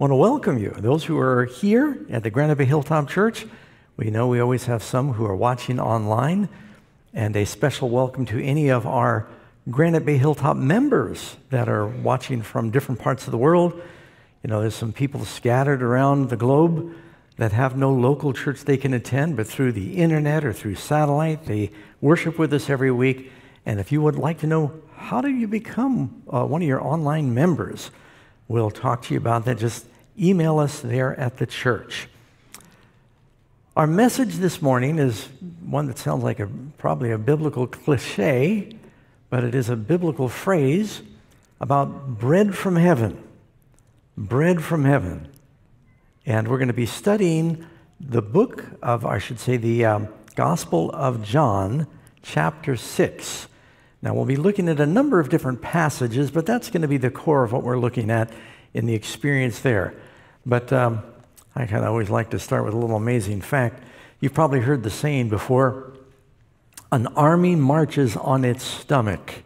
want to welcome you. Those who are here at the Granite Bay Hilltop Church, we know we always have some who are watching online, and a special welcome to any of our Granite Bay Hilltop members that are watching from different parts of the world. You know, there's some people scattered around the globe that have no local church they can attend, but through the internet or through satellite, they worship with us every week. And if you would like to know how do you become uh, one of your online members, we'll talk to you about that. Just email us there at the church. Our message this morning is one that sounds like a, probably a biblical cliche, but it is a biblical phrase about bread from heaven. Bread from heaven. And we're going to be studying the book of, I should say, the um, Gospel of John, chapter 6. Now, we'll be looking at a number of different passages, but that's going to be the core of what we're looking at in the experience there. But um, I kind of always like to start with a little amazing fact. You've probably heard the saying before an army marches on its stomach.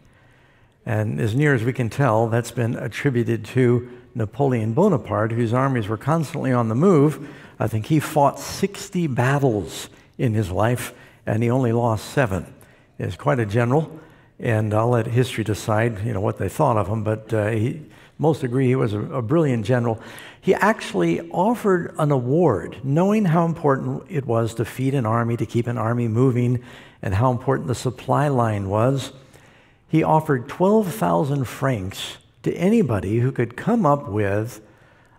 And as near as we can tell, that's been attributed to Napoleon Bonaparte, whose armies were constantly on the move. I think he fought 60 battles in his life, and he only lost seven. He's quite a general, and I'll let history decide, you know, what they thought of him. But uh, he, most agree he was a, a brilliant general. He actually offered an award, knowing how important it was to feed an army, to keep an army moving, and how important the supply line was. He offered 12,000 francs to anybody who could come up with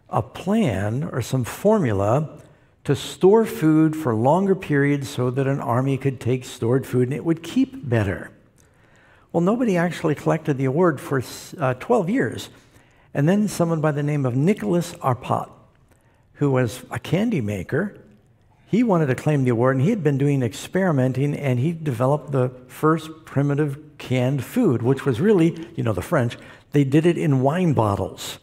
a plan or some formula to store food for longer periods so that an army could take stored food and it would keep better. Well, nobody actually collected the award for uh, 12 years. And then someone by the name of Nicholas Appert, who was a candy maker, he wanted to claim the award, and he had been doing experimenting, and he developed the first primitive canned food, which was really, you know, the French, they did it in wine bottles.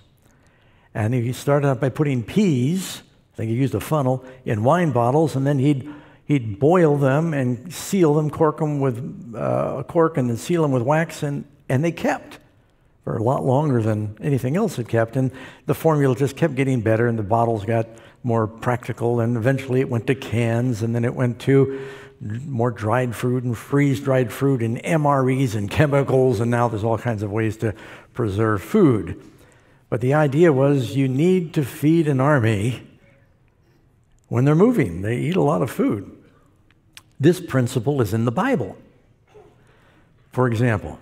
And he started out by putting peas, I think he used a funnel, in wine bottles, and then he'd, he'd boil them and seal them, cork them with uh, a cork, and then seal them with wax, and, and they kept for a lot longer than anything else had kept. And the formula just kept getting better, and the bottles got more practical, and eventually it went to cans, and then it went to more dried fruit and freeze dried fruit and MREs and chemicals, and now there's all kinds of ways to preserve food. But the idea was you need to feed an army when they're moving, they eat a lot of food. This principle is in the Bible. For example,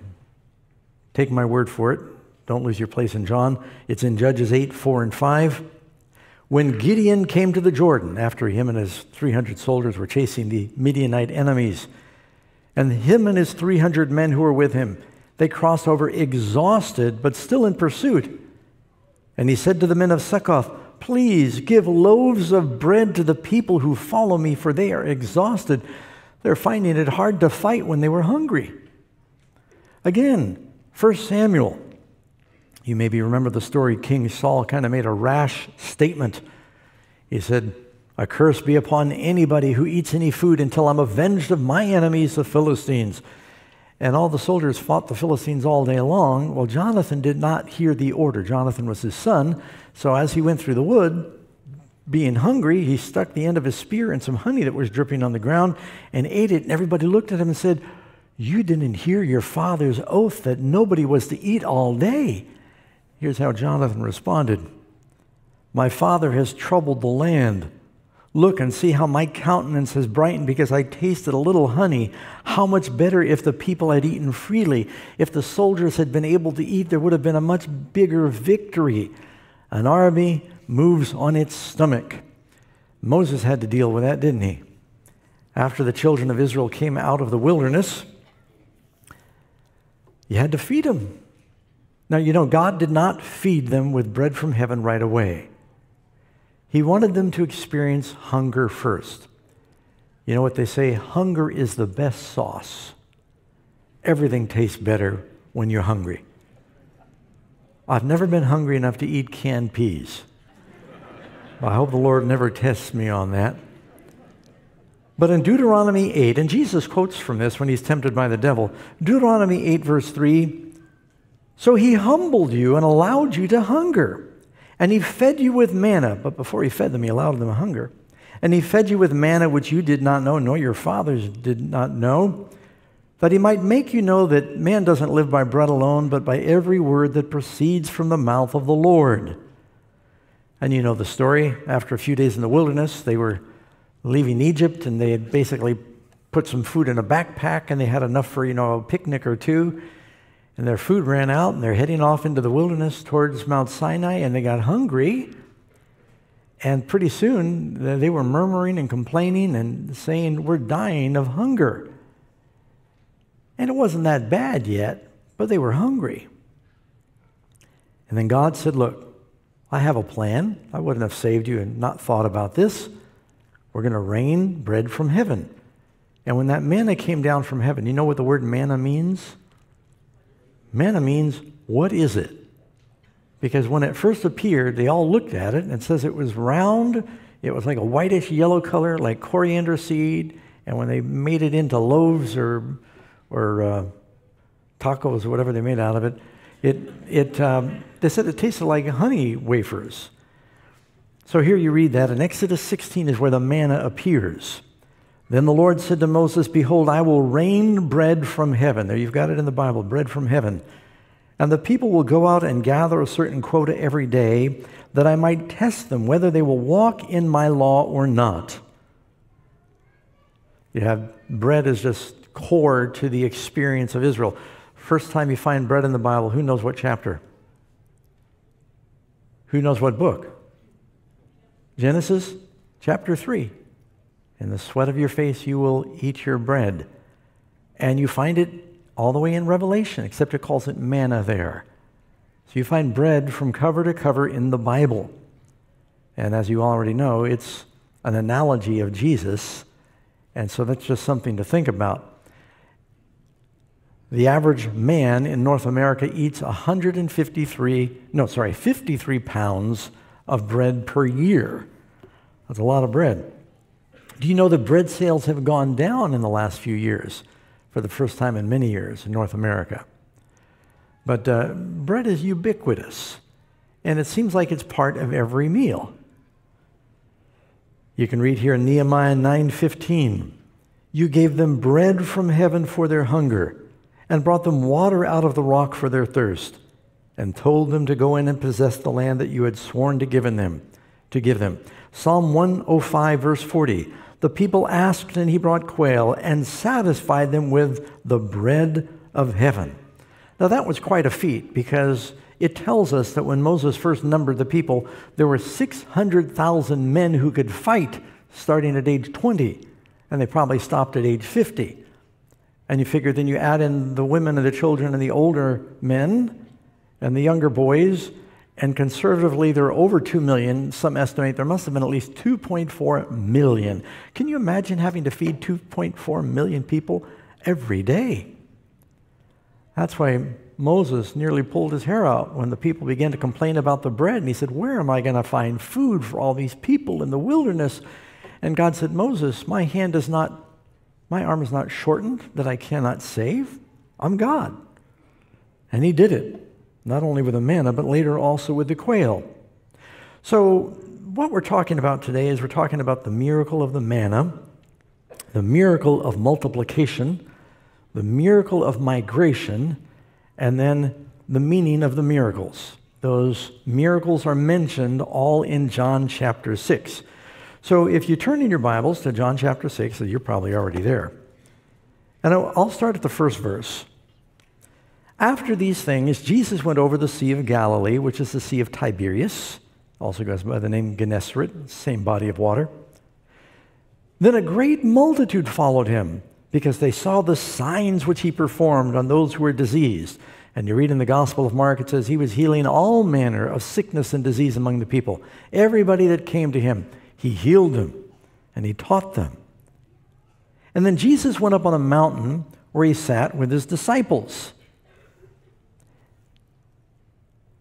take my word for it. Don't lose your place in John. It's in Judges 8, 4, and 5. When Gideon came to the Jordan, after him and his 300 soldiers were chasing the Midianite enemies, and him and his 300 men who were with him, they crossed over exhausted, but still in pursuit. And he said to the men of Succoth, Please give loaves of bread to the people who follow me, for they are exhausted. They're finding it hard to fight when they were hungry. Again, 1 Samuel you maybe remember the story King Saul kind of made a rash statement. He said, A curse be upon anybody who eats any food until I'm avenged of my enemies, the Philistines. And all the soldiers fought the Philistines all day long. Well, Jonathan did not hear the order. Jonathan was his son. So as he went through the wood, being hungry, he stuck the end of his spear in some honey that was dripping on the ground and ate it. And everybody looked at him and said, You didn't hear your father's oath that nobody was to eat all day. Here's how Jonathan responded My father has troubled the land. Look and see how my countenance has brightened because I tasted a little honey. How much better if the people had eaten freely. If the soldiers had been able to eat, there would have been a much bigger victory. An army moves on its stomach. Moses had to deal with that, didn't he? After the children of Israel came out of the wilderness, you had to feed them. Now, you know, God did not feed them with bread from heaven right away. He wanted them to experience hunger first. You know what they say? Hunger is the best sauce. Everything tastes better when you're hungry. I've never been hungry enough to eat canned peas. I hope the Lord never tests me on that. But in Deuteronomy 8, and Jesus quotes from this when he's tempted by the devil Deuteronomy 8, verse 3 so he humbled you and allowed you to hunger And he fed you with manna, but before he fed them, he allowed them hunger. And he fed you with manna which you did not know, nor your fathers did not know, that he might make you know that man doesn't live by bread alone, but by every word that proceeds from the mouth of the Lord. And you know the story. After a few days in the wilderness, they were leaving Egypt and they had basically put some food in a backpack and they had enough for, you know, a picnic or two. And their food ran out and they're heading off into the wilderness towards Mount Sinai and they got hungry. And pretty soon they were murmuring and complaining and saying, We're dying of hunger. And it wasn't that bad yet, but they were hungry. And then God said, Look, I have a plan. I wouldn't have saved you and not thought about this. We're going to rain bread from heaven. And when that manna came down from heaven, you know what the word manna means? Manna means, what is it? Because when it first appeared, they all looked at it and it says it was round. It was like a whitish yellow color, like coriander seed. And when they made it into loaves or, or uh, tacos or whatever they made out of it, it, it um, they said it tasted like honey wafers. So here you read that, in Exodus 16 is where the manna appears. Then the Lord said to Moses, Behold, I will rain bread from heaven. There you've got it in the Bible, bread from heaven. And the people will go out and gather a certain quota every day, that I might test them whether they will walk in my law or not. You have bread is just core to the experience of Israel. First time you find bread in the Bible, who knows what chapter? Who knows what book? Genesis chapter 3. In the sweat of your face you will eat your bread. And you find it all the way in Revelation, except it calls it manna there. So you find bread from cover to cover in the Bible. And as you already know, it's an analogy of Jesus. And so that's just something to think about. The average man in North America eats 153, no, sorry, 53 pounds of bread per year. That's a lot of bread. Do you know that bread sales have gone down in the last few years for the first time in many years in North America? But uh, bread is ubiquitous, and it seems like it's part of every meal. You can read here in Nehemiah 9:15, "You gave them bread from heaven for their hunger, and brought them water out of the rock for their thirst, and told them to go in and possess the land that you had sworn to give them, to give them." Psalm 105 verse 40, the people asked, and he brought quail and satisfied them with the bread of heaven. Now, that was quite a feat because it tells us that when Moses first numbered the people, there were 600,000 men who could fight starting at age 20, and they probably stopped at age 50. And you figure then you add in the women and the children and the older men and the younger boys, and conservatively, there are over 2 million. Some estimate there must have been at least 2.4 million. Can you imagine having to feed 2.4 million people every day? That's why Moses nearly pulled his hair out when the people began to complain about the bread. And he said, Where am I going to find food for all these people in the wilderness? And God said, Moses, my hand is not, my arm is not shortened that I cannot save. I'm God. And he did it not only with the manna, but later also with the quail. So, what we're talking about today is we're talking about the miracle of the manna, the miracle of multiplication, the miracle of migration, and then the meaning of the miracles. Those miracles are mentioned all in John chapter 6. So if you turn in your Bibles to John chapter 6, you're probably already there. And I'll start at the first verse. After these things, Jesus went over the Sea of Galilee, which is the Sea of Tiberias, also goes by the name Gennesaret, same body of water. Then a great multitude followed him because they saw the signs which he performed on those who were diseased. And you read in the Gospel of Mark, it says he was healing all manner of sickness and disease among the people. Everybody that came to him, he healed them and he taught them. And then Jesus went up on a mountain where he sat with his disciples.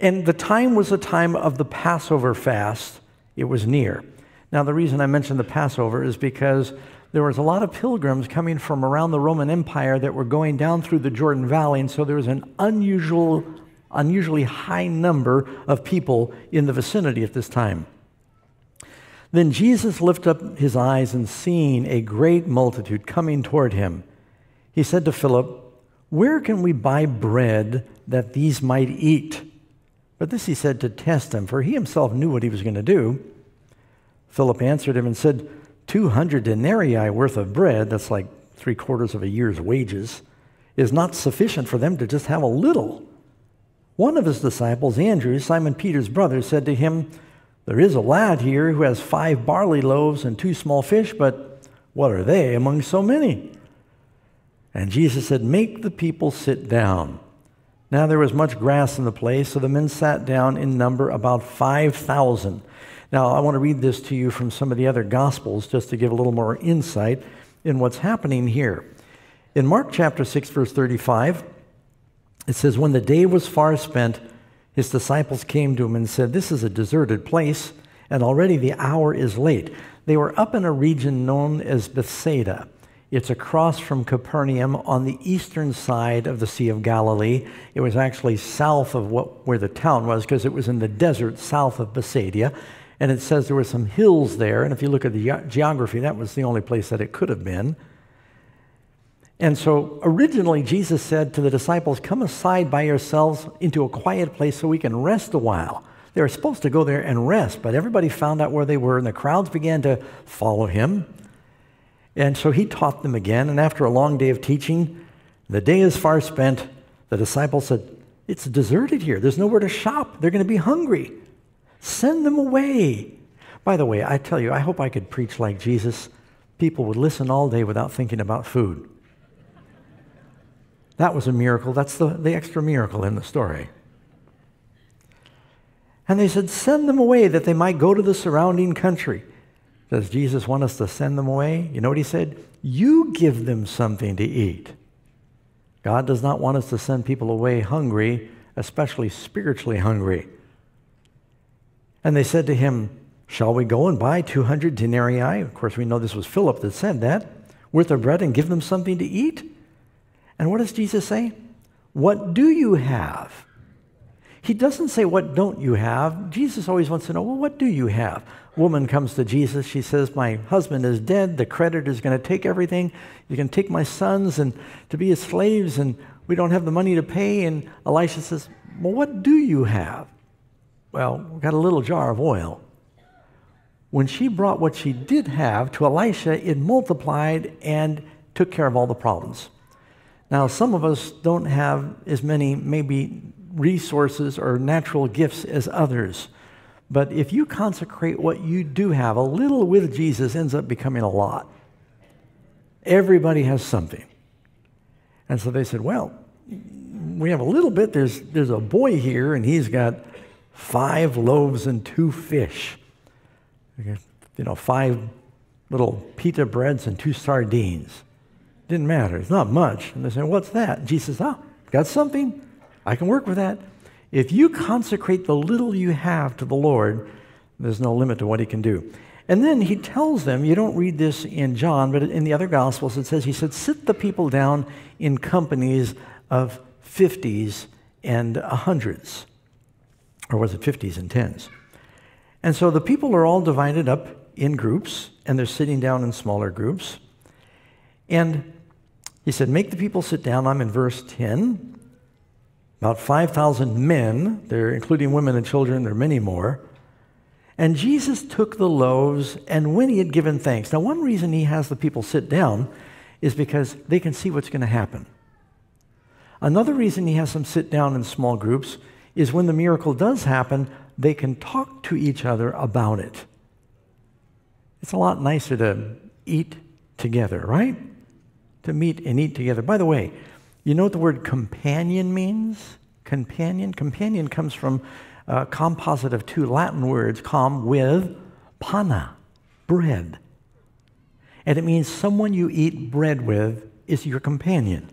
And the time was the time of the Passover fast. It was near. Now, the reason I mentioned the Passover is because there was a lot of pilgrims coming from around the Roman Empire that were going down through the Jordan Valley, and so there was an unusual unusually high number of people in the vicinity at this time. Then Jesus lifted up his eyes and seeing a great multitude coming toward him, he said to Philip, Where can we buy bread that these might eat? But this he said to test him, for he himself knew what he was going to do. Philip answered him and said, 200 denarii worth of bread, that's like three quarters of a year's wages, is not sufficient for them to just have a little. One of his disciples, Andrew, Simon Peter's brother, said to him, There is a lad here who has five barley loaves and two small fish, but what are they among so many? And Jesus said, Make the people sit down. Now there was much grass in the place, so the men sat down in number about 5,000. Now I want to read this to you from some of the other Gospels just to give a little more insight in what's happening here. In Mark chapter 6, verse 35, it says, When the day was far spent, his disciples came to him and said, This is a deserted place, and already the hour is late. They were up in a region known as Bethsaida. It's across from Capernaum on the eastern side of the Sea of Galilee. It was actually south of what, where the town was because it was in the desert south of Bethsaida. And it says there were some hills there. And if you look at the geography, that was the only place that it could have been. And so originally, Jesus said to the disciples, Come aside by yourselves into a quiet place so we can rest a while. They were supposed to go there and rest, but everybody found out where they were, and the crowds began to follow him. And so he taught them again. And after a long day of teaching, the day is far spent. The disciples said, It's deserted here. There's nowhere to shop. They're going to be hungry. Send them away. By the way, I tell you, I hope I could preach like Jesus. People would listen all day without thinking about food. That was a miracle. That's the, the extra miracle in the story. And they said, Send them away that they might go to the surrounding country. Does Jesus want us to send them away? You know what he said? You give them something to eat. God does not want us to send people away hungry, especially spiritually hungry. And they said to him, Shall we go and buy 200 denarii? Of course, we know this was Philip that said that, worth of bread and give them something to eat? And what does Jesus say? What do you have? He doesn't say, What don't you have? Jesus always wants to know, Well, what do you have? Woman comes to Jesus. She says, My husband is dead. The creditor is going to take everything. You can take my sons and to be his slaves, and we don't have the money to pay. And Elisha says, Well, what do you have? Well, we've got a little jar of oil. When she brought what she did have to Elisha, it multiplied and took care of all the problems. Now, some of us don't have as many, maybe resources or natural gifts as others. But if you consecrate what you do have, a little with Jesus ends up becoming a lot. Everybody has something. And so they said, Well, we have a little bit. There's, there's a boy here, and he's got five loaves and two fish. You know, five little pita breads and two sardines. Didn't matter. It's not much. And they said, What's that? And Jesus says, Oh, ah, got something. I can work with that. If you consecrate the little you have to the Lord, there's no limit to what he can do. And then he tells them, you don't read this in John, but in the other Gospels it says, he said, sit the people down in companies of 50s and hundreds. Or was it 50s and 10s? And so the people are all divided up in groups, and they're sitting down in smaller groups. And he said, Make the people sit down. I'm in verse 10 about 5,000 men, there, including women and children, there are many more. And Jesus took the loaves, and when he had given thanks, now one reason he has the people sit down is because they can see what's going to happen. Another reason he has them sit down in small groups is when the miracle does happen, they can talk to each other about it. It's a lot nicer to eat together, right? To meet and eat together. By the way, you know what the word companion means? Companion? Companion comes from uh, a composite of two Latin words, com, with, pana, bread. And it means someone you eat bread with is your companion.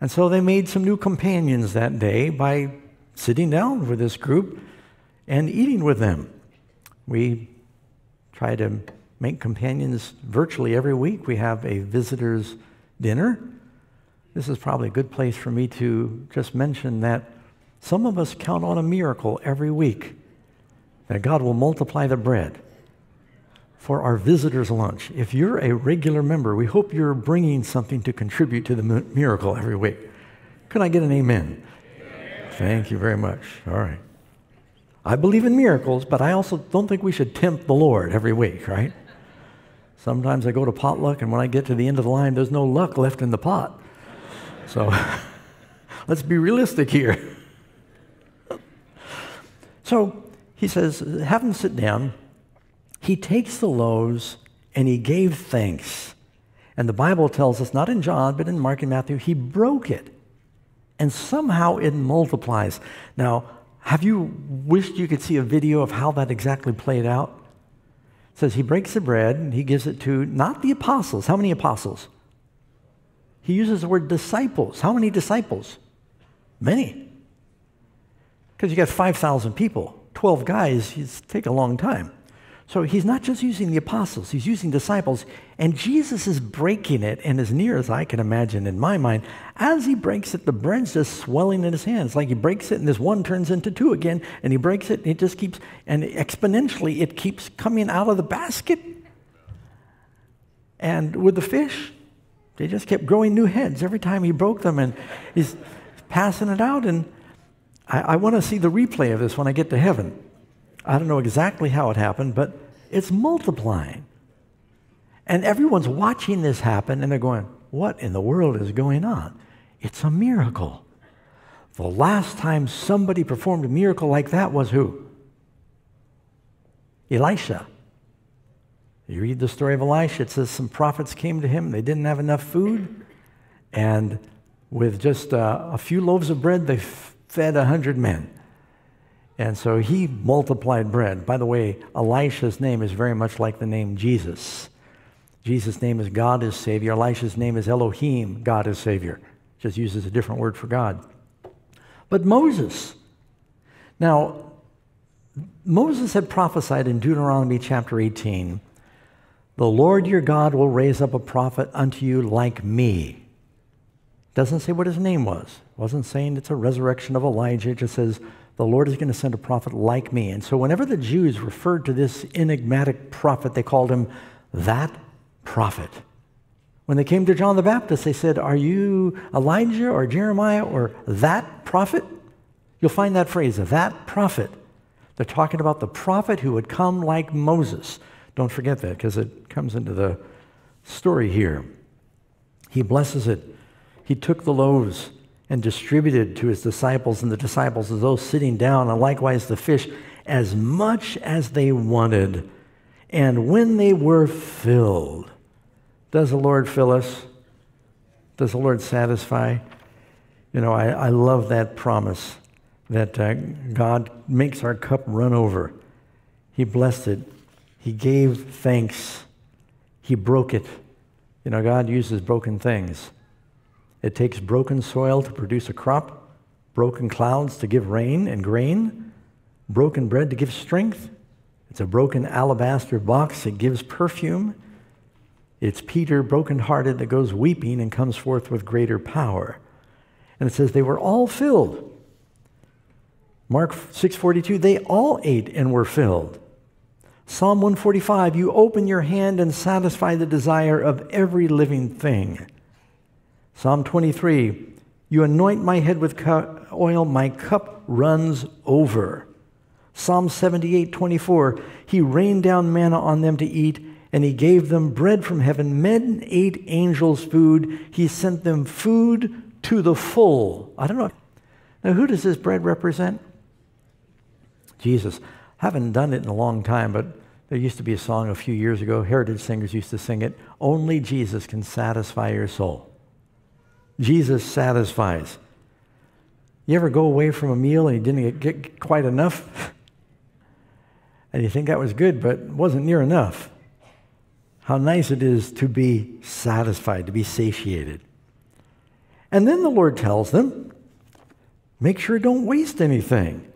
And so they made some new companions that day by sitting down with this group and eating with them. We try to make companions virtually every week. We have a visitors' dinner this is probably a good place for me to just mention that Some of us count on a miracle every week that God will multiply the bread for our visitors' lunch. If you're a regular member, we hope you're bringing something to contribute to the miracle every week. Can I get an amen? amen? Thank you very much. All right. I believe in miracles, but I also don't think we should tempt the Lord every week, right? Sometimes I go to potluck, and when I get to the end of the line, there's no luck left in the pot. So let's be realistic here. so he says, Have them sit down. He takes the loaves and he gave thanks. And the Bible tells us, not in John, but in Mark and Matthew, he broke it. And somehow it multiplies. Now, have you wished you could see a video of how that exactly played out? It says he breaks the bread and he gives it to not the apostles. How many apostles? He uses the word disciples. How many disciples? Many. Because you got 5,000 people, 12 guys, it's take a long time. So he's not just using the apostles, he's using disciples. And Jesus is breaking it, and as near as I can imagine in my mind, as he breaks it, the bread's just swelling in his hands. Like he breaks it, and this one turns into two again, and he breaks it, and it just keeps, and exponentially, it keeps coming out of the basket. And with the fish, they just kept growing new heads every time he broke them, and he's passing it out. And I, I want to see the replay of this when I get to heaven. I don't know exactly how it happened, but it's multiplying. And everyone's watching this happen and they're going, What in the world is going on? It's a miracle. The last time somebody performed a miracle like that was who? Elisha. You read the story of Elisha, it says some prophets came to him, they didn't have enough food, and with just uh, a few loaves of bread, they fed a hundred men. And so he multiplied bread. By the way, Elisha's name is very much like the name Jesus. Jesus' name is God is Savior. Elisha's name is Elohim, God is Savior. Just uses a different word for God. But Moses. Now, Moses had prophesied in Deuteronomy chapter 18 The Lord your God will raise up a prophet unto you like me. Doesn't say what his name was. Wasn't saying it's a resurrection of Elijah. It just says, the Lord is going to send a prophet like me. And so, whenever the Jews referred to this enigmatic prophet, they called him that prophet. When they came to John the Baptist, they said, Are you Elijah or Jeremiah or that prophet? You'll find that phrase, that prophet. They're talking about the prophet who would come like Moses. Don't forget that because it comes into the story here. He blesses it. He took the loaves and distributed to his disciples and the disciples of those sitting down, and likewise the fish, as much as they wanted. And when they were filled, does the Lord fill us? Does the Lord satisfy? You know, I, I love that promise that uh, God makes our cup run over. He blessed it. He gave thanks. He broke it. You know, God uses broken things. It takes broken soil to produce a crop, broken clouds to give rain and grain, broken bread to give strength. It's a broken alabaster box that gives perfume. It's Peter, brokenhearted, that goes weeping and comes forth with greater power. And it says they were all filled. Mark 6:42 they all ate and were filled. Psalm 145 you open your hand and satisfy the desire of every living thing. Psalm 23 You anoint my head with oil, my cup runs over. Psalm 78 24 He rained down manna on them to eat, and he gave them bread from heaven. Men ate angels' food. He sent them food to the full. I don't know. Now, who does this bread represent? Jesus. Haven't done it in a long time, but there used to be a song a few years ago. Heritage singers used to sing it. Only Jesus can satisfy your soul. Jesus satisfies. You ever go away from a meal and you didn't get quite enough? and you think that was good, but wasn't near enough. How nice it is to be satisfied, to be satiated. And then the Lord tells them, make sure don't waste anything.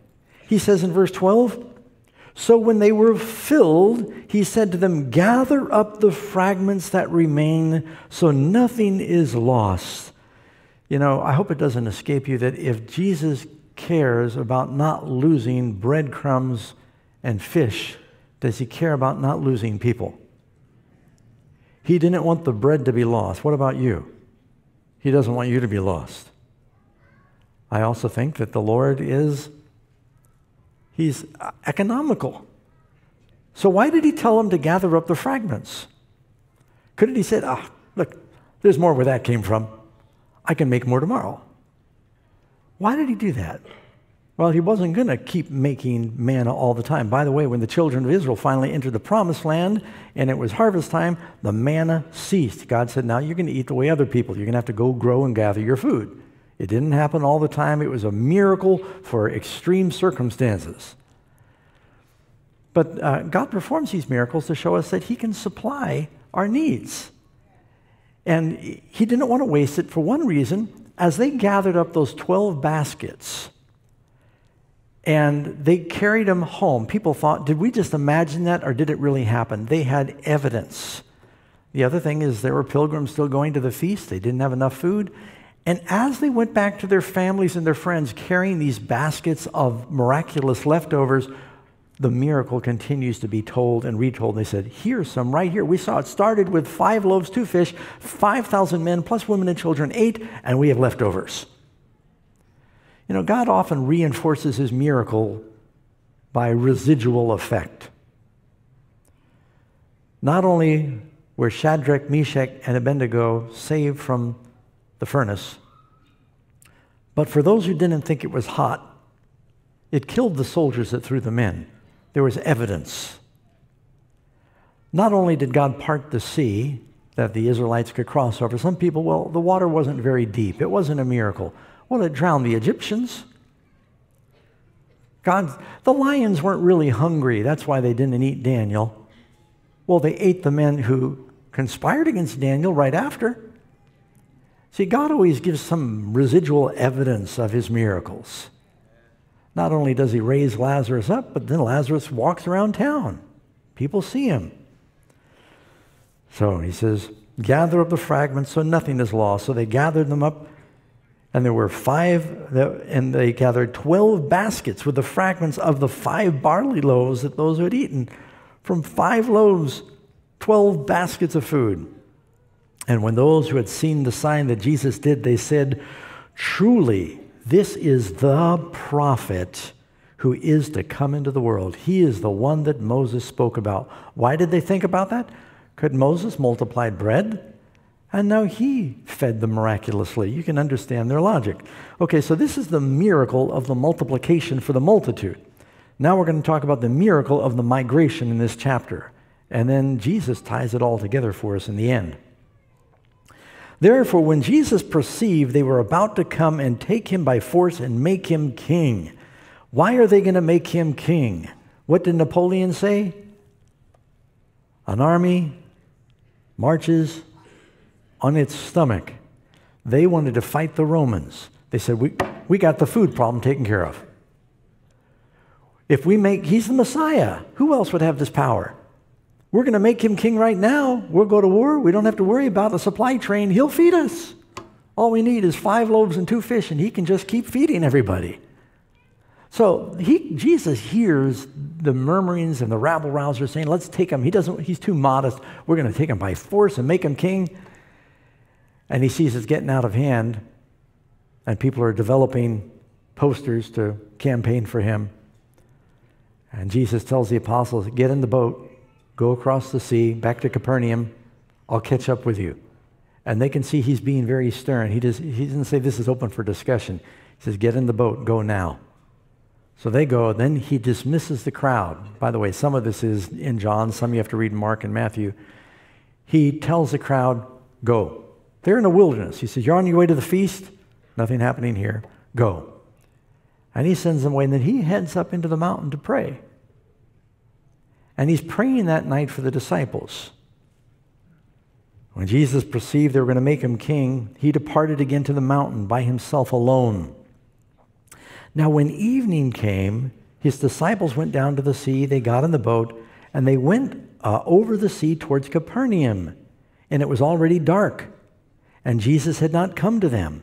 He says in verse 12, so when they were filled, he said to them, Gather up the fragments that remain, so nothing is lost. You know, I hope it doesn't escape you that if Jesus cares about not losing breadcrumbs and fish does he care about not losing people? He didn't want the bread to be lost. What about you? He doesn't want you to be lost. I also think that the Lord is he's economical. So why did he tell them to gather up the fragments? Couldn't he said, "Ah, look, there's more where that came from. I can make more tomorrow." Why did he do that? Well, he wasn't going to keep making manna all the time. By the way, when the children of Israel finally entered the promised land and it was harvest time, the manna ceased. God said, Now you're going to eat the way other people. You're going to have to go grow and gather your food. It didn't happen all the time. It was a miracle for extreme circumstances. But uh, God performs these miracles to show us that He can supply our needs. And He didn't want to waste it for one reason. As they gathered up those 12 baskets, and they carried them home. People thought, did we just imagine that or did it really happen? They had evidence. The other thing is, there were pilgrims still going to the feast. They didn't have enough food. And as they went back to their families and their friends carrying these baskets of miraculous leftovers, the miracle continues to be told and retold. They said, Here's some right here. We saw it started with five loaves, two fish, 5,000 men, plus women and children, eight, and we have leftovers. You know, God often reinforces his miracle by residual effect. Not only were Shadrach, Meshach, and Abednego saved from the furnace, but for those who didn't think it was hot, it killed the soldiers that threw them in. There was evidence. Not only did God part the sea that the Israelites could cross over, some people, well, the water wasn't very deep. It wasn't a miracle. Well, it drowned the Egyptians. God, the lions weren't really hungry. That's why they didn't eat Daniel. Well, they ate the men who conspired against Daniel right after. See, God always gives some residual evidence of his miracles. Not only does he raise Lazarus up, but then Lazarus walks around town. People see him. So he says, Gather up the fragments so nothing is lost. So they gathered them up and there were five, and they gathered 12 baskets with the fragments of the five barley loaves that those who had eaten. From five loaves, 12 baskets of food. And when those who had seen the sign that Jesus did, they said, Truly, this is the prophet who is to come into the world. He is the one that Moses spoke about. Why did they think about that? Could Moses multiply bread? And now he fed them miraculously. You can understand their logic. Okay, so this is the miracle of the multiplication for the multitude. Now we're going to talk about the miracle of the migration in this chapter. And then Jesus ties it all together for us in the end. Therefore, when Jesus perceived they were about to come and take him by force and make him king, why are they going to make him king? What did Napoleon say? An army marches on its stomach. They wanted to fight the Romans. They said, We, we got the food problem taken care of. If we make, he's the Messiah. Who else would have this power? We're going to make him king right now. We'll go to war. We don't have to worry about the supply train. He'll feed us. All we need is five loaves and two fish, and he can just keep feeding everybody. So he, Jesus hears the murmurings and the rabble rousers saying, let's take him. He doesn't, he's too modest. We're going to take him by force and make him king and he sees it's getting out of hand, and people are developing posters to campaign for him. And Jesus tells the apostles, Get in the boat, go across the sea, back to Capernaum, I'll catch up with you. And they can see he's being very stern. He, does, he doesn't say this is open for discussion. He says, Get in the boat, go now. So they go, then he dismisses the crowd. By the way, some of this is in John, some you have to read in Mark and Matthew. He tells the crowd, Go. They're in the wilderness. He says, You're on your way to the feast? Nothing happening here. Go. And he sends them away, and then he heads up into the mountain to pray. And he's praying that night for the disciples. When Jesus perceived they were going to make him king, he departed again to the mountain by himself alone. Now, when evening came, his disciples went down to the sea. They got in the boat, and they went uh, over the sea towards Capernaum. And it was already dark and Jesus had not come to them.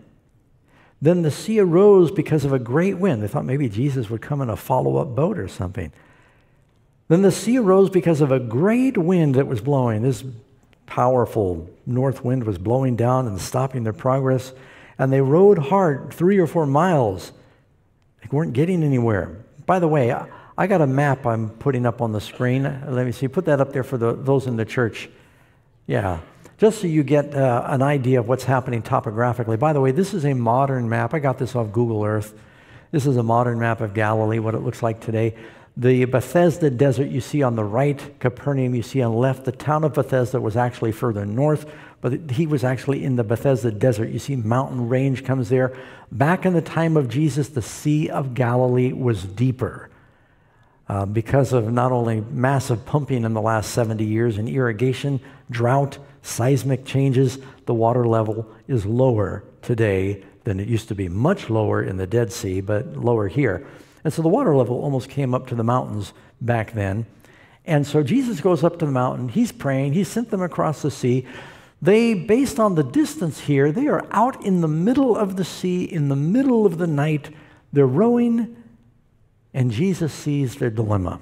Then the sea arose because of a great wind. They thought maybe Jesus would come in a follow up boat or something. Then the sea arose because of a great wind that was blowing. This powerful north wind was blowing down and stopping their progress. And they rowed hard, three or four miles. They weren't getting anywhere. By the way, I got a map I'm putting up on the screen. Let me see. Put that up there for the, those in the church. Yeah. Just so you get uh, an idea of what's happening topographically. By the way, this is a modern map. I got this off Google Earth. This is a modern map of Galilee, what it looks like today. The Bethsaida desert you see on the right, Capernaum you see on the left. The town of Bethsaida was actually further north, but he was actually in the Bethsaida desert. You see mountain range comes there. Back in the time of Jesus, the Sea of Galilee was deeper. Uh, because of not only massive pumping in the last 70 years and irrigation, drought, seismic changes, the water level is lower today than it used to be. Much lower in the Dead Sea, but lower here. And so the water level almost came up to the mountains back then. And so Jesus goes up to the mountain. He's praying. He sent them across the sea. They, based on the distance here, they are out in the middle of the sea, in the middle of the night. They're rowing, and Jesus sees their dilemma.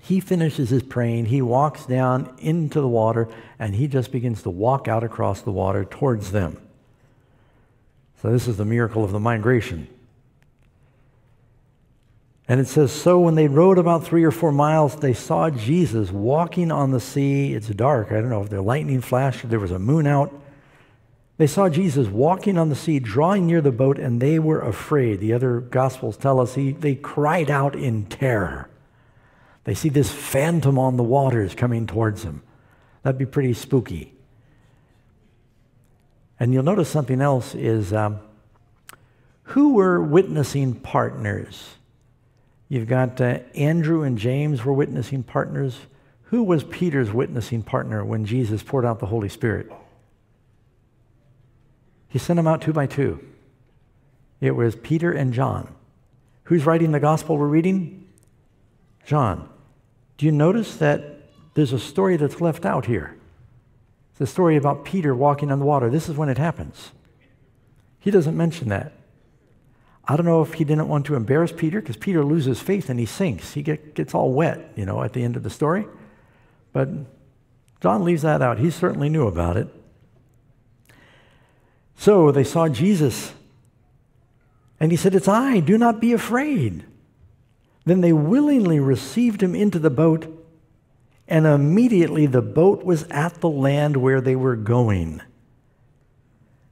He finishes his praying. He walks down into the water, and he just begins to walk out across the water towards them. So, this is the miracle of the migration. And it says, So when they rowed about three or four miles, they saw Jesus walking on the sea. It's dark. I don't know if the lightning flashed or there was a moon out. They saw Jesus walking on the sea, drawing near the boat, and they were afraid. The other Gospels tell us he, they cried out in terror. They see this phantom on the waters coming towards them. That'd be pretty spooky. And you'll notice something else is um, who were witnessing partners? You've got uh, Andrew and James were witnessing partners. Who was Peter's witnessing partner when Jesus poured out the Holy Spirit? He sent them out two by two. It was Peter and John. Who's writing the gospel we're reading? John. Do you notice that there's a story that's left out here? It's a story about Peter walking on the water. This is when it happens. He doesn't mention that. I don't know if he didn't want to embarrass Peter because Peter loses faith and he sinks. He get, gets all wet, you know, at the end of the story. But John leaves that out. He certainly knew about it. So they saw Jesus and he said, It's I, do not be afraid. Then they willingly received him into the boat, and immediately the boat was at the land where they were going.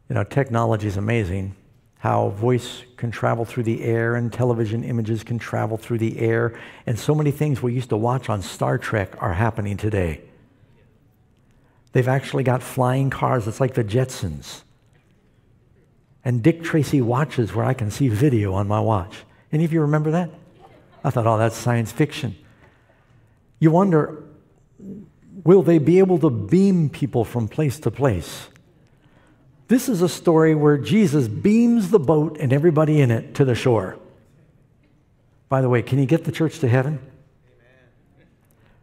You know, technology is amazing how voice can travel through the air and television images can travel through the air. And so many things we used to watch on Star Trek are happening today. They've actually got flying cars. It's like the Jetsons. And Dick Tracy watches where I can see video on my watch. Any of you remember that? I thought, oh, that's science fiction. You wonder, will they be able to beam people from place to place? This is a story where Jesus beams the boat and everybody in it to the shore. By the way, can you get the church to heaven?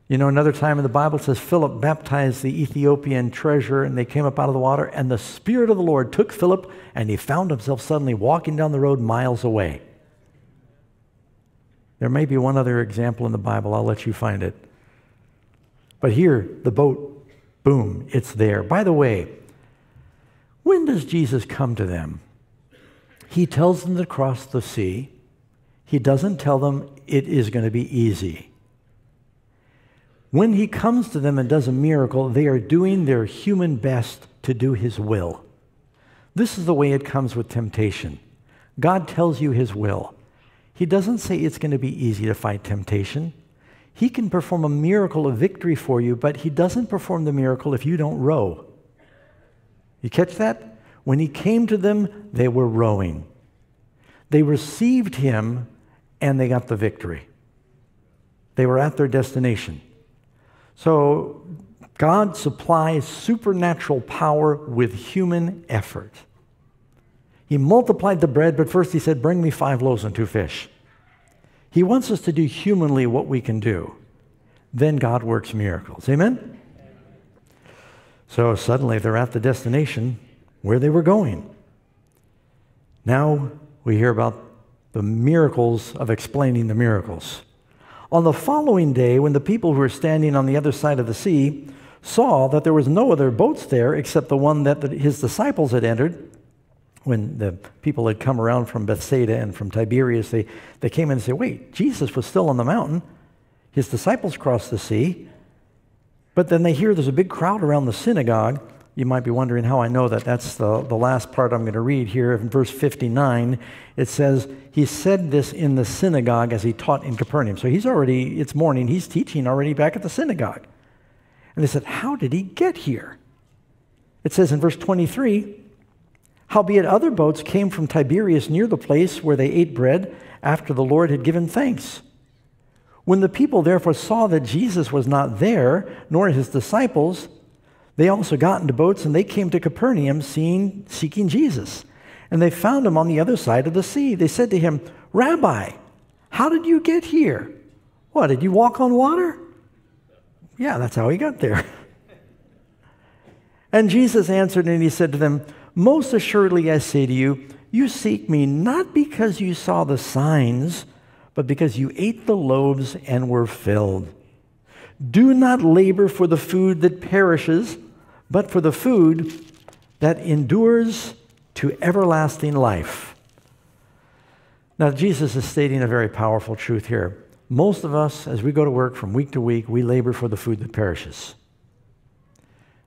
You know, another time in the Bible says Philip baptized the Ethiopian treasurer and they came up out of the water, and the Spirit of the Lord took Philip and he found himself suddenly walking down the road miles away. There may be one other example in the Bible, I'll let you find it. But here, the boat, boom, it's there. By the way, when does Jesus come to them? He tells them to cross the sea. He doesn't tell them it is going to be easy. When he comes to them and does a miracle, they are doing their human best to do his will. This is the way it comes with temptation. God tells you his will. He doesn't say it's going to be easy to fight temptation. He can perform a miracle of victory for you, but he doesn't perform the miracle if you don't row. You catch that? When he came to them, they were rowing. They received him and they got the victory. They were at their destination. So God supplies supernatural power with human effort. He multiplied the bread, but first he said, Bring me five loaves and two fish. He wants us to do humanly what we can do. Then God works miracles. Amen? So suddenly they're at the destination where they were going. Now we hear about the miracles of explaining the miracles. On the following day, when the people who were standing on the other side of the sea saw that there was no other boats there except the one that his disciples had entered, when the people had come around from Bethsaida and from Tiberias, they, they came in and said, Wait, Jesus was still on the mountain. His disciples crossed the sea. But then they hear there's a big crowd around the synagogue. You might be wondering how I know that. That's the, the last part I'm going to read here in verse 59. It says, He said this in the synagogue as he taught in Capernaum. So he's already, it's morning, he's teaching already back at the synagogue. And they said, How did he get here? It says in verse 23 Howbeit other boats came from Tiberias near the place where they ate bread after the Lord had given thanks. When the people therefore saw that Jesus was not there, nor his disciples, they also got into boats and they came to Capernaum seeing, seeking Jesus. And they found him on the other side of the sea. They said to him, Rabbi, how did you get here? What, did you walk on water? Yeah, that's how he got there. and Jesus answered and he said to them, Most assuredly I say to you, you seek me not because you saw the signs, but because you ate the loaves and were filled. Do not labor for the food that perishes, but for the food that endures to everlasting life. Now, Jesus is stating a very powerful truth here. Most of us, as we go to work from week to week, we labor for the food that perishes.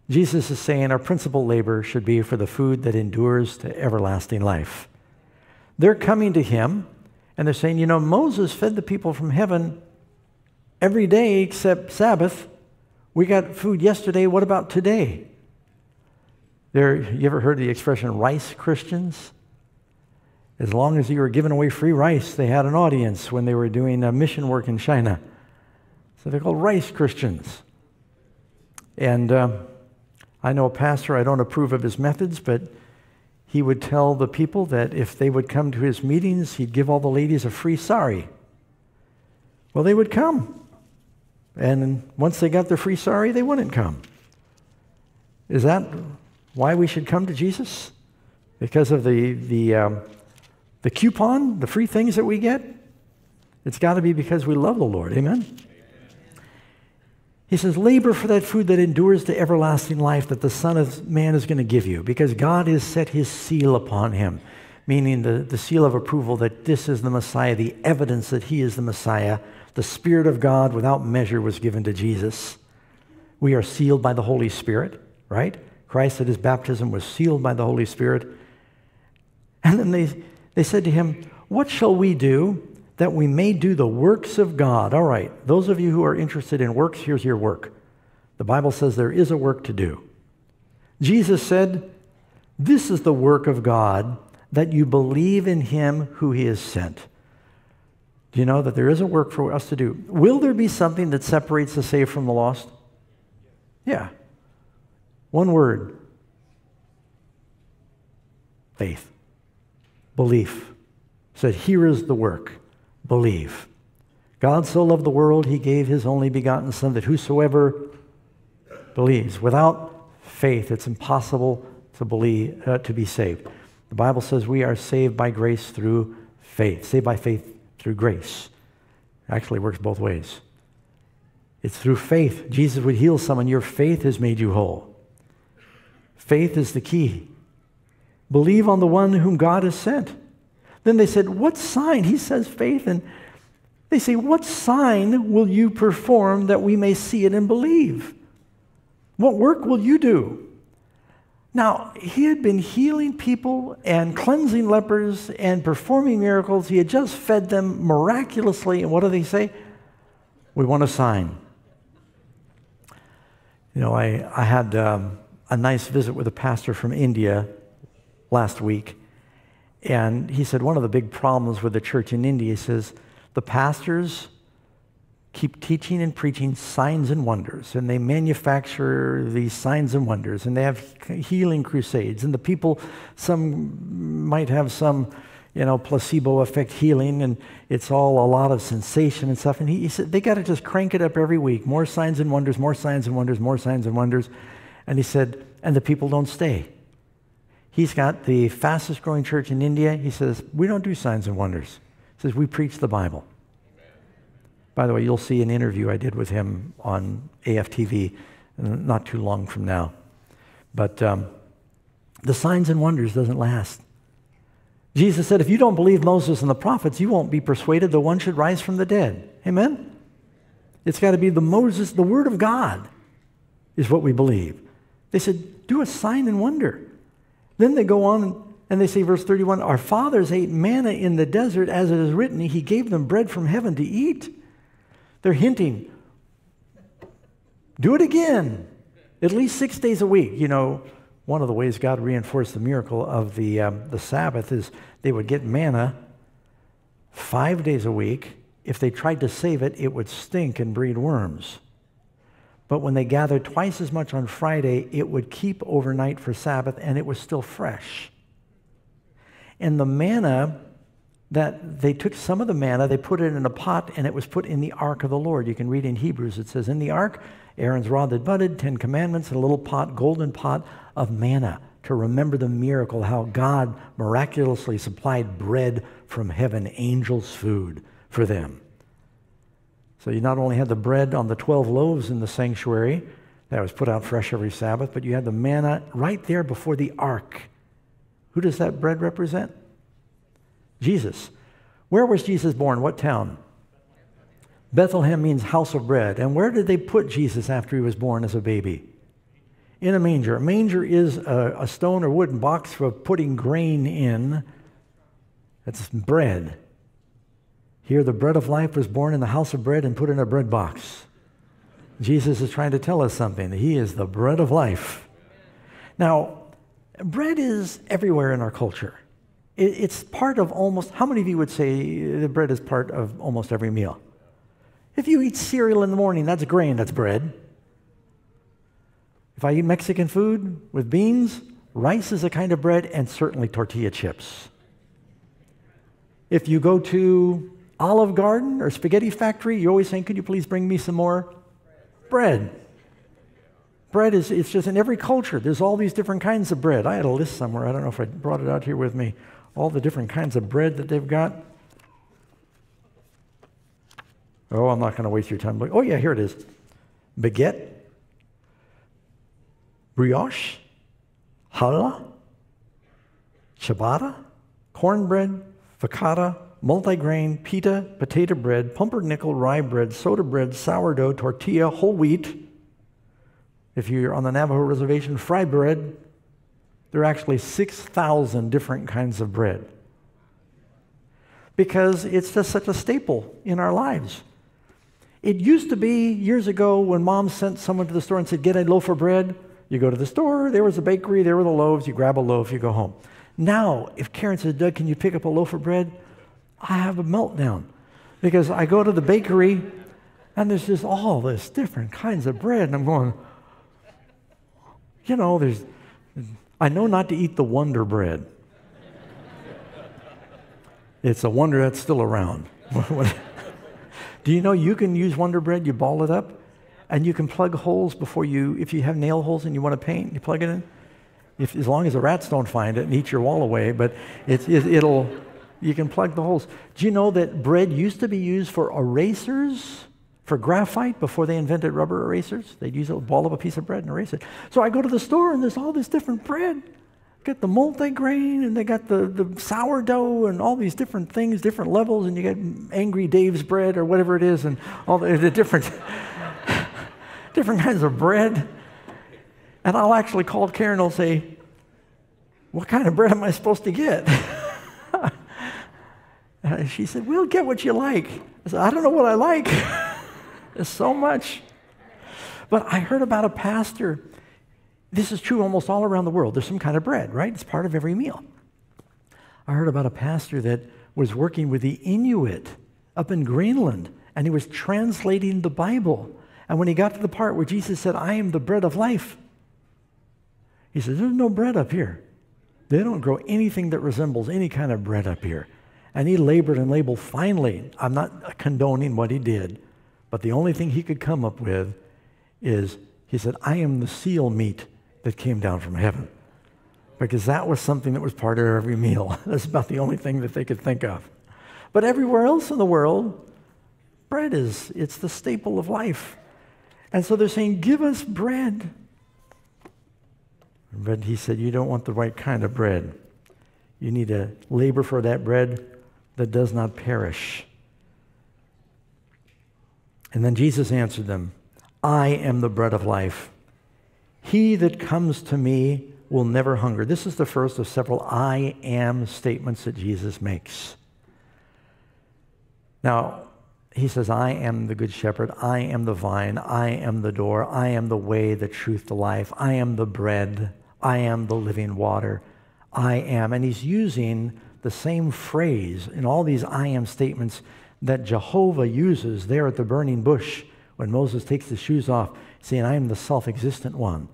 Jesus is saying our principal labor should be for the food that endures to everlasting life. They're coming to him and they're saying, you know, Moses fed the people from heaven every day except Sabbath. We got food yesterday. What about today? There, you ever heard the expression rice Christians? As long as you were giving away free rice, they had an audience when they were doing mission work in China. So they're called rice Christians. And uh, I know a pastor, I don't approve of his methods, but he would tell the people that if they would come to his meetings, he'd give all the ladies a free sari. Well, they would come. And once they got their free sari, they wouldn't come. Is that why we should come to Jesus? Because of the, the, um, the coupon, the free things that we get? It's got to be because we love the Lord. Amen? He says, labor for that food that endures to everlasting life that the Son of Man is going to give you, because God has set his seal upon him, meaning the, the seal of approval that this is the Messiah, the evidence that he is the Messiah. The Spirit of God without measure was given to Jesus. We are sealed by the Holy Spirit, right? Christ at his baptism was sealed by the Holy Spirit. And then they, they said to him, What shall we do that we may do the works of God. All right, those of you who are interested in works, here's your work. The Bible says there is a work to do. Jesus said, This is the work of God, that you believe in him who he has sent. Do you know that there is a work for us to do? Will there be something that separates the saved from the lost? Yeah. One word faith, belief. Said, Here is the work believe. God so loved the world, he gave his only begotten Son, that whosoever believes. Without faith, it's impossible to believe, uh, to be saved. The Bible says we are saved by grace through faith. Saved by faith through grace. Actually, works both ways. It's through faith. Jesus would heal someone. Your faith has made you whole. Faith is the key. Believe on the one whom God has sent. Then they said, What sign? He says faith. And they say, What sign will you perform that we may see it and believe? What work will you do? Now, he had been healing people and cleansing lepers and performing miracles. He had just fed them miraculously. And what do they say? We want a sign. You know, I, I had um, a nice visit with a pastor from India last week. And he said one of the big problems with the church in India, he says, the pastors keep teaching and preaching signs and wonders, and they manufacture these signs and wonders, and they have healing crusades, and the people, some might have some, you know, placebo effect healing, and it's all a lot of sensation and stuff. And he, he said they got to just crank it up every week, more signs and wonders, more signs and wonders, more signs and wonders. And he said, and the people don't stay. He's got the fastest growing church in India. He says, We don't do signs and wonders. He says, We preach the Bible. By the way, you'll see an interview I did with him on AFTV not too long from now. But um, the signs and wonders doesn't last. Jesus said, if you don't believe Moses and the prophets, you won't be persuaded that one should rise from the dead. Amen? It's got to be the Moses, the Word of God is what we believe. They said, do a sign and wonder. Then they go on and they say, verse 31, Our fathers ate manna in the desert, as it is written, He gave them bread from heaven to eat. They're hinting, do it again, at least six days a week. You know, one of the ways God reinforced the miracle of the, um, the Sabbath is they would get manna five days a week. If they tried to save it, it would stink and breed worms. But when they gathered twice as much on Friday, it would keep overnight for Sabbath and it was still fresh. And the manna that they took some of the manna, they put it in a pot, and it was put in the ark of the Lord. You can read in Hebrews, it says, In the ark, Aaron's rod that budded, Ten Commandments, and a little pot, golden pot of manna to remember the miracle, how God miraculously supplied bread from heaven, angels' food for them. So you not only had the bread on the 12 loaves in the sanctuary that was put out fresh every Sabbath, but you had the manna right there before the ark. Who does that bread represent? Jesus. Where was Jesus born? What town? Bethlehem means house of bread. And where did they put Jesus after he was born as a baby? In a manger. A manger is a, a stone or wooden box for putting grain in. That's bread. Here, the bread of life was born in the house of bread and put in a bread box. Jesus is trying to tell us something. He is the bread of life. Now, bread is everywhere in our culture. It's part of almost, how many of you would say the bread is part of almost every meal? If you eat cereal in the morning, that's grain, that's bread. If I eat Mexican food with beans, rice is a kind of bread, and certainly tortilla chips. If you go to Olive Garden or Spaghetti Factory, you're always saying, Could you please bring me some more bread? Bread is it's just in every culture. There's all these different kinds of bread. I had a list somewhere. I don't know if I brought it out here with me all the different kinds of bread that they've got. Oh, I'm not going to waste your time. Oh, yeah, here it is baguette, brioche, challah, ciabatta, cornbread, focaccia, multigrain, pita, potato bread, pumpernickel, rye bread, soda bread, sourdough, tortilla, whole wheat. If you're on the Navajo reservation, fry bread, there are actually 6,000 different kinds of bread because it's just such a staple in our lives. It used to be years ago when mom sent someone to the store and said, Get a loaf of bread. You go to the store, there was a bakery, there were the loaves, you grab a loaf, you go home. Now, if Karen says, Doug, can you pick up a loaf of bread? I have a meltdown because I go to the bakery and there's just all this different kinds of bread, and I'm going, you know, there's I know not to eat the Wonder Bread. it's a wonder that's still around. Do you know you can use Wonder Bread? You ball it up, and you can plug holes before you, if you have nail holes and you want to paint, you plug it in. If, as long as the rats don't find it and eat your wall away, but it, it, it'll, you can plug the holes. Do you know that bread used to be used for erasers? for graphite before they invented rubber erasers. They'd use a ball of a piece of bread and erase it. So I go to the store and there's all this different bread. Get the multigrain and they got the, the sourdough and all these different things, different levels, and you get Angry Dave's bread or whatever it is, and all the, the different, different kinds of bread. And I'll actually call Karen and I'll say, What kind of bread am I supposed to get? Uh, she said, We'll get what you like. I said, I don't know what I like. There's so much. But I heard about a pastor. This is true almost all around the world. There's some kind of bread, right? It's part of every meal. I heard about a pastor that was working with the Inuit up in Greenland, and he was translating the Bible. And when he got to the part where Jesus said, I am the bread of life, he said, There's no bread up here. They don't grow anything that resembles any kind of bread up here. And he labored and labored. Finally, I'm not condoning what he did, but the only thing he could come up with is he said, I am the seal meat that came down from heaven. because that was something that was part of every meal. That's about the only thing that they could think of. But everywhere else in the world, bread is it's the staple of life. And so they're saying, "Give us bread." But he said, "You don't want the right kind of bread. You need to labor for that bread that does not perish." And then Jesus answered them, I am the bread of life. He that comes to me will never hunger. This is the first of several I am statements that Jesus makes. Now, he says, I am the good shepherd. I am the vine. I am the door. I am the way, the truth, the life. I am the bread. I am the living water. I am. And he's using the same phrase in all these I am statements that Jehovah uses there at the burning bush when Moses takes the shoes off, saying, I am the self existent one.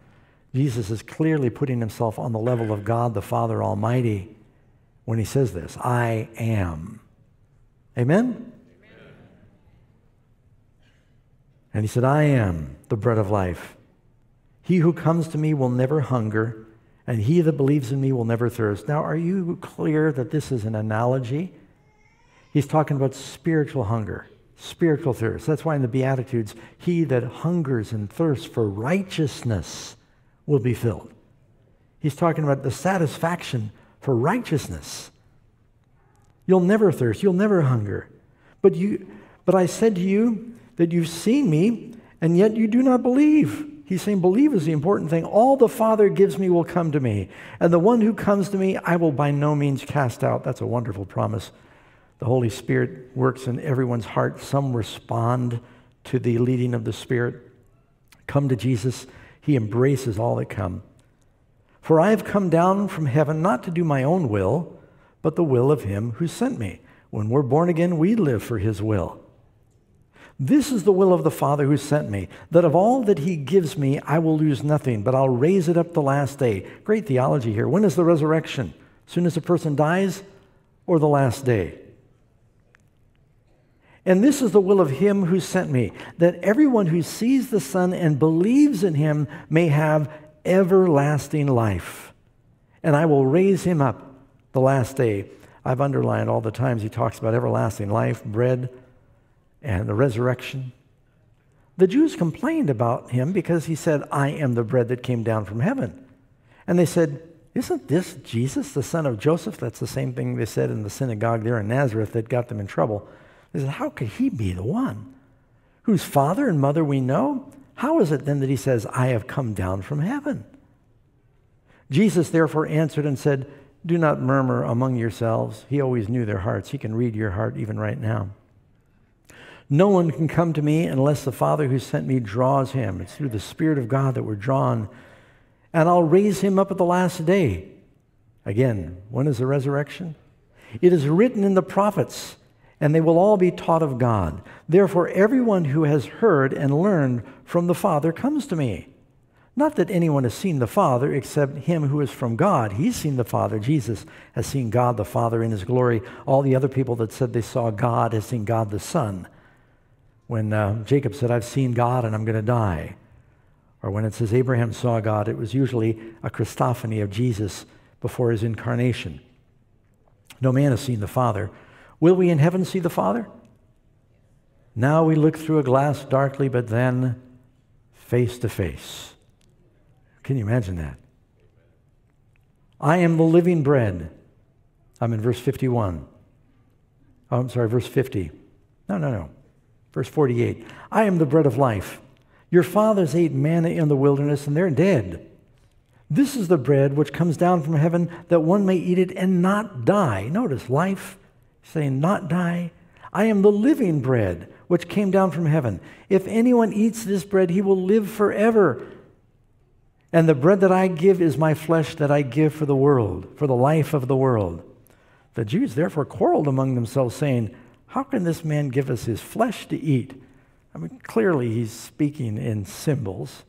Jesus is clearly putting himself on the level of God the Father Almighty when he says this I am. Amen? Amen? And he said, I am the bread of life. He who comes to me will never hunger, and he that believes in me will never thirst. Now, are you clear that this is an analogy? He's talking about spiritual hunger, spiritual thirst. That's why in the Beatitudes, he that hungers and thirsts for righteousness will be filled. He's talking about the satisfaction for righteousness. You'll never thirst, you'll never hunger. But you but I said to you that you've seen me and yet you do not believe. He's saying believe is the important thing. All the Father gives me will come to me, and the one who comes to me I will by no means cast out. That's a wonderful promise the Holy Spirit works in everyone's heart. Some respond to the leading of the Spirit, come to Jesus. He embraces all that come. For I have come down from heaven not to do my own will, but the will of him who sent me. When we're born again, we live for his will. This is the will of the Father who sent me, that of all that he gives me, I will lose nothing, but I'll raise it up the last day. Great theology here. When is the resurrection? Soon as a person dies or the last day? And this is the will of him who sent me, that everyone who sees the Son and believes in him may have everlasting life. And I will raise him up the last day. I've underlined all the times he talks about everlasting life, bread, and the resurrection. The Jews complained about him because he said, I am the bread that came down from heaven. And they said, Isn't this Jesus, the son of Joseph? That's the same thing they said in the synagogue there in Nazareth that got them in trouble. They said, How could he be the one? Whose father and mother we know? How is it then that he says, I have come down from heaven? Jesus therefore answered and said, Do not murmur among yourselves. He always knew their hearts. He can read your heart even right now. No one can come to me unless the Father who sent me draws him. It's through the Spirit of God that we're drawn. And I'll raise him up at the last day. Again, when is the resurrection? It is written in the prophets and they will all be taught of God. Therefore, everyone who has heard and learned from the Father comes to me. Not that anyone has seen the Father except him who is from God. He's seen the Father. Jesus has seen God the Father in his glory. All the other people that said they saw God has seen God the Son. When uh, Jacob said, I've seen God and I'm going to die, or when it says Abraham saw God, it was usually a Christophany of Jesus before his incarnation. No man has seen the Father, Will we in heaven see the Father? Now we look through a glass darkly, but then face to face. Can you imagine that? I am the living bread. I'm in verse 51. Oh, I'm sorry, verse 50. No, no, no. Verse 48. I am the bread of life. Your fathers ate manna in the wilderness, and they're dead. This is the bread which comes down from heaven that one may eat it and not die. Notice life saying, Not die. I am the living bread which came down from heaven. If anyone eats this bread, he will live forever. And the bread that I give is my flesh that I give for the world, for the life of the world. The Jews therefore quarreled among themselves, saying, How can this man give us his flesh to eat? I mean, clearly he's speaking in symbols.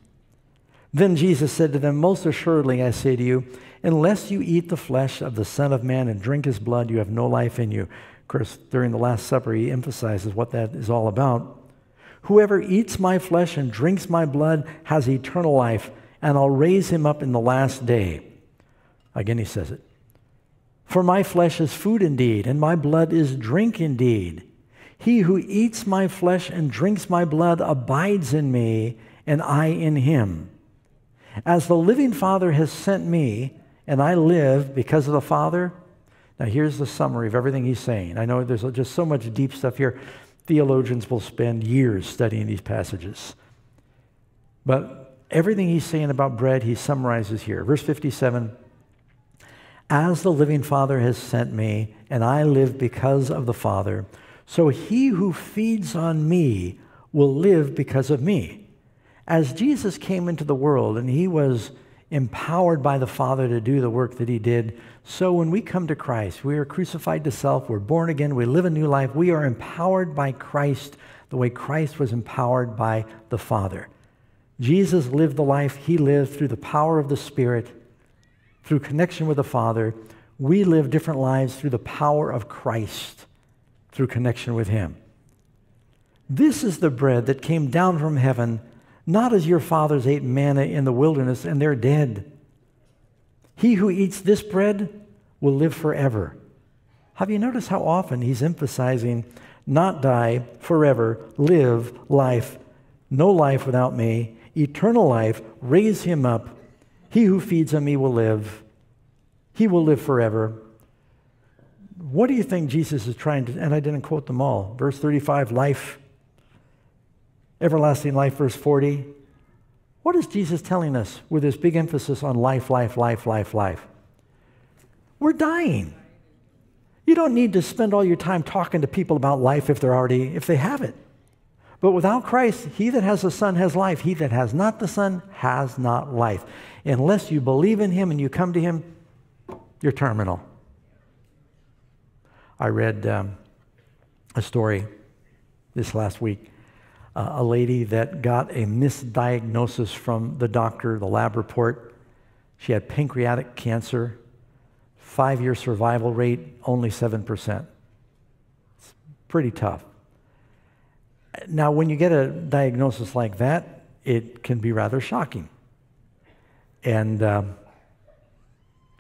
Then Jesus said to them, Most assuredly I say to you, unless you eat the flesh of the Son of Man and drink his blood, you have no life in you. Of course, during the Last Supper, he emphasizes what that is all about. Whoever eats my flesh and drinks my blood has eternal life, and I'll raise him up in the last day. Again, he says it. For my flesh is food indeed, and my blood is drink indeed. He who eats my flesh and drinks my blood abides in me, and I in him. As the living Father has sent me, and I live because of the Father. Now, here's the summary of everything he's saying. I know there's just so much deep stuff here. Theologians will spend years studying these passages. But everything he's saying about bread, he summarizes here. Verse 57 As the living Father has sent me, and I live because of the Father, so he who feeds on me will live because of me. As Jesus came into the world and he was empowered by the Father to do the work that he did, so when we come to Christ, we are crucified to self, we're born again, we live a new life, we are empowered by Christ the way Christ was empowered by the Father. Jesus lived the life he lived through the power of the Spirit, through connection with the Father. We live different lives through the power of Christ, through connection with him. This is the bread that came down from heaven not as your fathers ate manna in the wilderness and they're dead. He who eats this bread will live forever. Have you noticed how often he's emphasizing not die, forever, live life, no life without me, eternal life, raise him up. He who feeds on me will live. He will live forever. What do you think Jesus is trying to, and I didn't quote them all. Verse 35, life everlasting life, verse 40. What is Jesus telling us with this big emphasis on life, life, life, life, life? We're dying. You don't need to spend all your time talking to people about life if they're already, if they have it. But without Christ, he that has the Son has life. He that has not the Son has not life. Unless you believe in him and you come to him, you're terminal. I read um, a story this last week uh, a lady that got a misdiagnosis from the doctor, the lab report. She had pancreatic cancer, five year survival rate, only 7%. It's pretty tough. Now, when you get a diagnosis like that, it can be rather shocking. And um,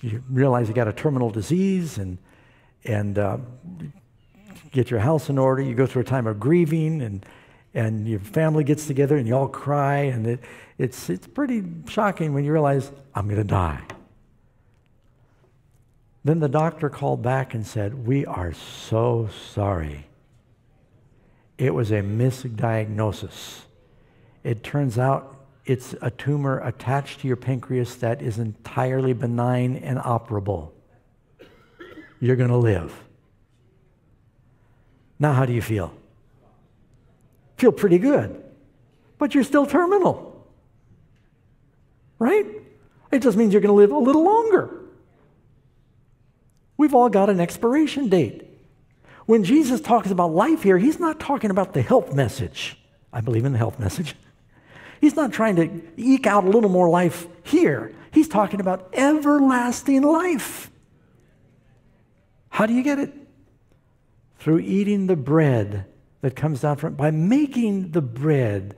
you realize you got a terminal disease and, and uh, get your house in order. You go through a time of grieving and and your family gets together and you all cry, and it, it's, it's pretty shocking when you realize, I'm going to die. Then the doctor called back and said, We are so sorry. It was a misdiagnosis. It turns out it's a tumor attached to your pancreas that is entirely benign and operable. You're going to live. Now, how do you feel? feel pretty good, but you're still terminal. Right? It just means you're going to live a little longer. We've all got an expiration date. When Jesus talks about life here, he's not talking about the health message. I believe in the health message. He's not trying to eke out a little more life here. He's talking about everlasting life. How do you get it? Through eating the bread that comes down from, by making the bread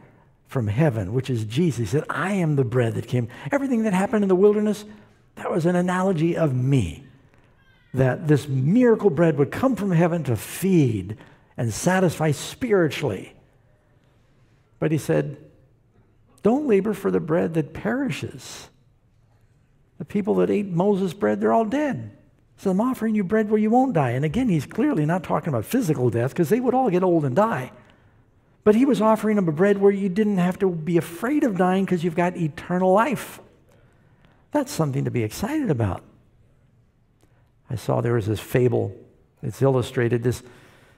from heaven, which is Jesus. He said, I am the bread that came. Everything that happened in the wilderness, that was an analogy of me. That this miracle bread would come from heaven to feed and satisfy spiritually. But he said, Don't labor for the bread that perishes. The people that ate Moses' bread, they're all dead. So I'm offering you bread where you won't die. And again, he's clearly not talking about physical death because they would all get old and die. But he was offering them a bread where you didn't have to be afraid of dying because you've got eternal life. That's something to be excited about. I saw there was this fable. It's illustrated. This,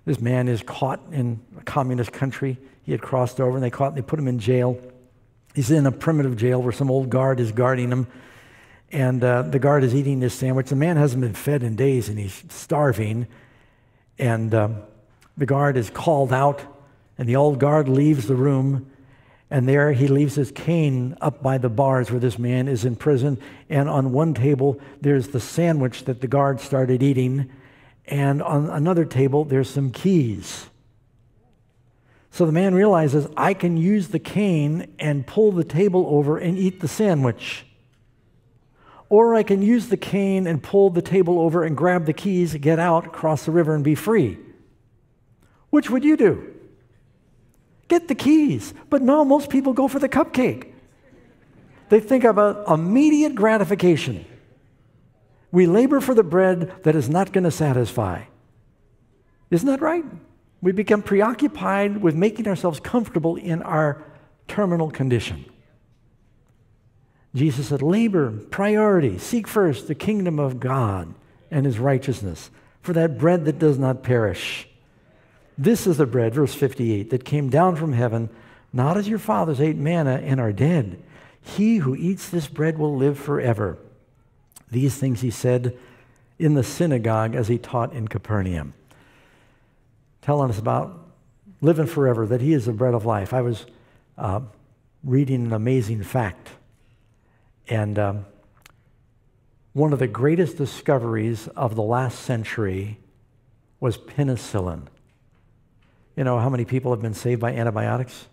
this man is caught in a communist country. He had crossed over and they caught and they put him in jail. He's in a primitive jail where some old guard is guarding him and uh, the guard is eating this sandwich. The man hasn't been fed in days and he's starving. And um, the guard is called out, and the old guard leaves the room. And there he leaves his cane up by the bars where this man is in prison. And on one table, there's the sandwich that the guard started eating. And on another table, there's some keys. So the man realizes, I can use the cane and pull the table over and eat the sandwich. or I can use the cane and pull the table over and grab the keys, get out, cross the river, and be free. Which would you do? Get the keys. But no, most people go for the cupcake. They think about immediate gratification. We labor for the bread that is not going to satisfy. Isn't that right? We become preoccupied with making ourselves comfortable in our terminal condition. Jesus said, labor, priority, seek first the kingdom of God and his righteousness for that bread that does not perish. This is the bread, verse 58, that came down from heaven, not as your fathers ate manna and are dead. He who eats this bread will live forever. These things he said in the synagogue as he taught in Capernaum, telling us about living forever, that he is the bread of life. I was uh, reading an amazing fact, and um, one of the greatest discoveries of the last century was penicillin. You know how many people have been saved by antibiotics?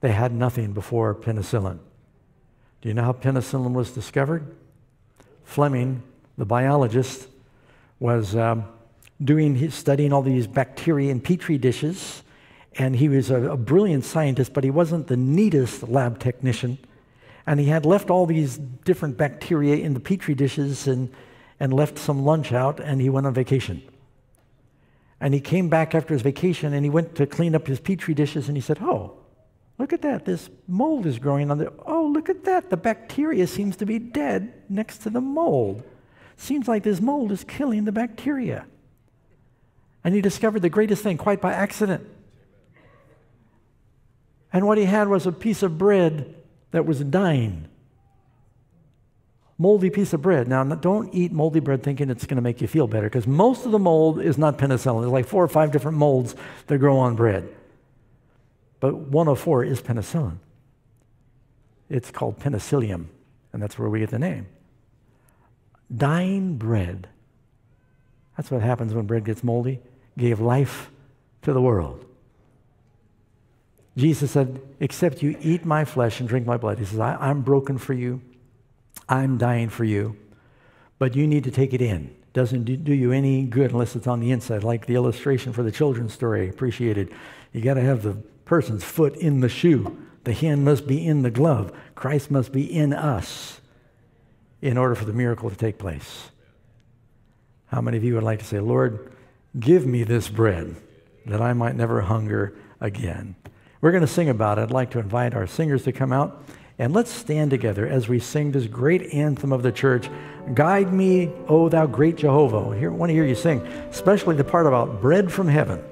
They had nothing before penicillin. Do you know how penicillin was discovered? Fleming, the biologist, was um, doing his, studying all these bacteria in petri dishes, and he was a, a brilliant scientist, but he wasn't the neatest lab technician. And he had left all these different bacteria in the petri dishes and, and left some lunch out, and he went on vacation. And he came back after his vacation and he went to clean up his petri dishes and he said, Oh, Look at that. This mold is growing on the. Oh, look at that. The bacteria seems to be dead next to the mold. Seems like this mold is killing the bacteria. And he discovered the greatest thing quite by accident. And what he had was a piece of bread that was dying. Moldy piece of bread. Now, don't eat moldy bread thinking it's going to make you feel better because most of the mold is not penicillin. There's like four or five different molds that grow on bread. But 104 is penicillin. It's called penicillium, and that's where we get the name. Dying bread. That's what happens when bread gets moldy. Gave life to the world. Jesus said, Except you eat my flesh and drink my blood. He says, I, am broken for you. I'm dying for you. But you need to take it in. Doesn't do you any good unless it's on the inside, like the illustration for the children's story. Appreciated. You got to have the person's foot in the shoe. The hand must be in the glove. Christ must be in us in order for the miracle to take place. How many of you would like to say, Lord, give me this bread that I might never hunger again? We're going to sing about it. I'd like to invite our singers to come out and let's stand together as we sing this great anthem of the church Guide me, O thou great Jehovah. I want to hear you sing, especially the part about bread from heaven.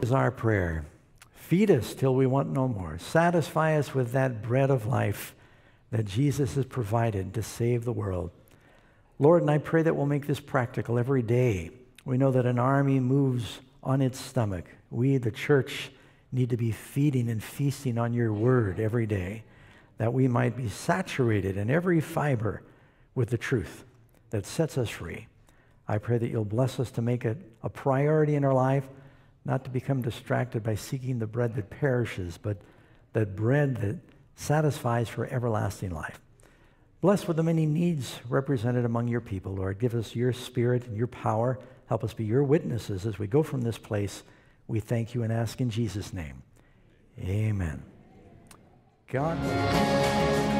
is our prayer. Feed us till we want no more. Satisfy us with that bread of life that Jesus has provided to save the world. Lord, and I pray that we'll make this practical every day. We know that an army moves on its stomach. We, the church, need to be feeding and feasting on your word every day, that we might be saturated in every fiber with the truth that sets us free. I pray that you'll bless us to make it a priority in our life not to become distracted by seeking the bread that perishes, but that bread that satisfies for everlasting life. Bless with the many needs represented among your people, Lord. Give us your spirit and your power. Help us be your witnesses as we go from this place. We thank you and ask in Jesus' name. Amen. God.